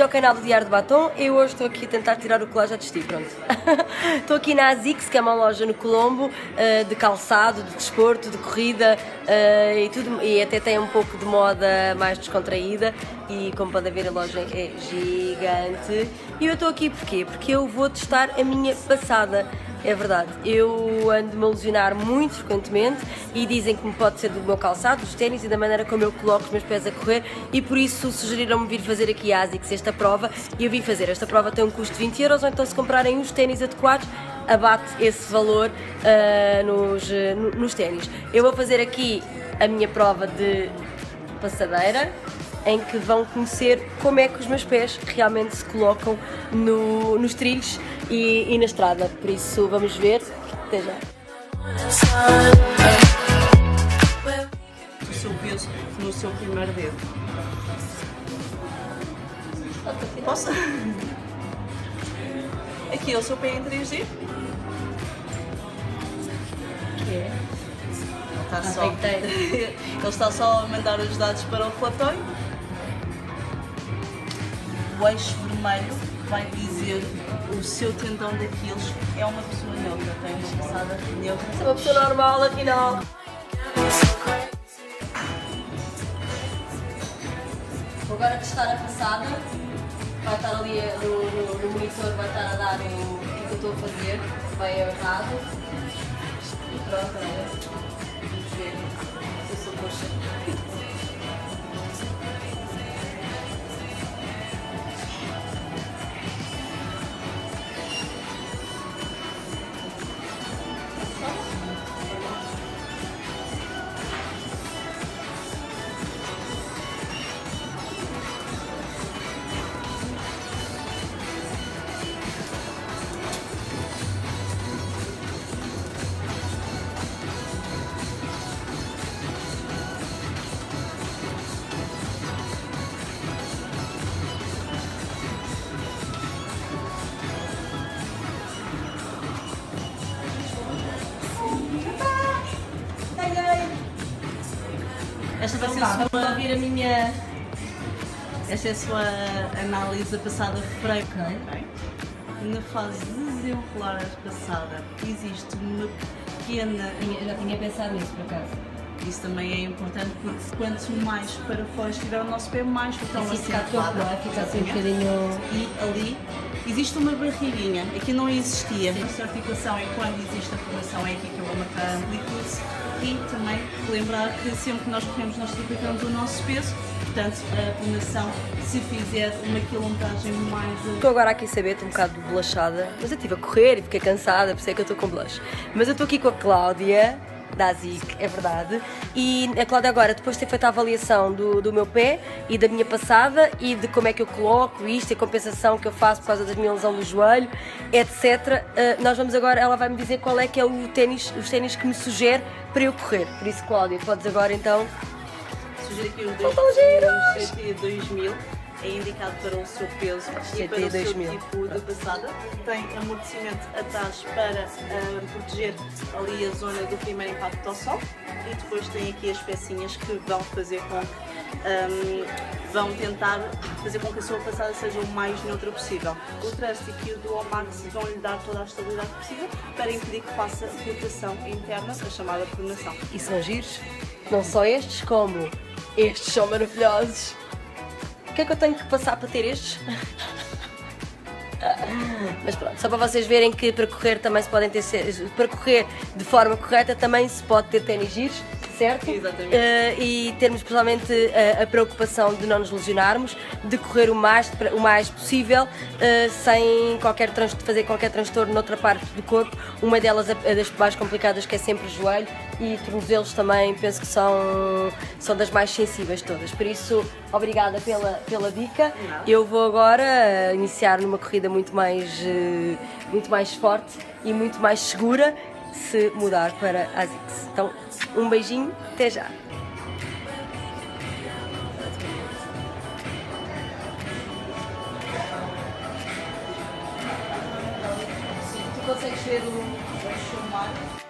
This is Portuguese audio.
aqui ao canal do Diário de Batom. Eu hoje estou aqui a tentar tirar o colar, já desisti, pronto. estou aqui na Azix, que é uma loja no Colombo, uh, de calçado, de desporto, de corrida uh, e tudo. E até tem um pouco de moda mais descontraída. E como podem ver, a loja é gigante. E eu estou aqui porquê? Porque eu vou testar a minha passada. É verdade, eu ando-me a lesionar muito frequentemente e dizem que me pode ser do meu calçado, dos ténis e da maneira como eu coloco os meus pés a correr e por isso sugeriram-me vir fazer aqui a ASICS esta prova e eu vim fazer. Esta prova tem um custo de 20 euros ou então se comprarem os ténis adequados abate esse valor uh, nos, uh, nos ténis. Eu vou fazer aqui a minha prova de passadeira em que vão conhecer como é que os meus pés realmente se colocam no, nos trilhos e, e na estrada. Por isso, vamos ver. Até já. O seu peso no seu primeiro dedo. Posso? Aqui é o seu pé em 3D. Que é? Ele está, só, ele está só a mandar os dados para o relatório. O eixo vermelho vai dizer o seu tendão daqueles é uma pessoa neutra, tem uma passada neutra. É uma pessoa normal, afinal. Vou agora testar a passada. Vai estar ali no, no, no monitor, vai estar a dar o, o que eu estou a fazer, bem errado. E pronto, olha. Vamos ver se eu sou coxa. Esta vai ser a sua... ouvir a minha... Esta é a sua análise da passada freio. Ok. Na fase desenrolar passada, existe uma pequena... Eu já tinha pensado nisso, por acaso. Isso também é importante porque quanto mais para fora estiver o nosso pé, mais estão assim fica é? Fica assim um bocadinho... E ali existe uma barreirinha, aqui não existia. Esta articulação é quando existe a formação, é aqui que eu vou marcar a amplitude e também lembrar que sempre que nós corremos nós triplicamos o nosso peso, portanto a pronação se fizer uma quilometragem mais... Estou agora aqui a saber, estou um bocado bolachada, mas eu estive a correr e fiquei cansada, por isso é que eu estou com blush. Mas eu estou aqui com a Cláudia, da ZIC, é verdade. E a Cláudia agora, depois de ter feito a avaliação do, do meu pé e da minha passada e de como é que eu coloco isto e a compensação que eu faço por causa da minha lesão do joelho, etc. Uh, nós vamos agora, ela vai me dizer qual é que é o ténis, os ténis que me sugere para eu correr. Por isso, Cláudia, podes agora então... Sugiro aqui os 2000 é indicado para o seu peso e para o seu tipo de passada. Tem amortecimento atrás para uh, proteger ali a zona do primeiro impacto ao sol e depois tem aqui as pecinhas que vão fazer com que um, vão tentar fazer com que a sua passada seja o mais neutra possível. O Trust e o Dual Max vão lhe dar toda a estabilidade possível para impedir que faça rotação interna, a chamada pronação. E são giros? Não só estes, como estes são maravilhosos. Que é que eu tenho que passar para ter estes? Mas pronto, só para vocês verem que para correr também se podem ter para correr de forma correta também se pode ter ténis giros certo? Exatamente. Uh, e termos principalmente uh, a preocupação de não nos lesionarmos, de correr o mais, o mais possível, uh, sem qualquer fazer qualquer transtorno noutra parte do corpo. Uma delas, a, a das mais complicadas, que é sempre o joelho, e tornozelos também, penso que são, são das mais sensíveis todas. Por isso, obrigada pela, pela dica. Eu vou agora iniciar numa corrida muito mais, muito mais forte e muito mais segura se mudar para ASICS. Então, um beijinho, até já! Tu consegues ver o, o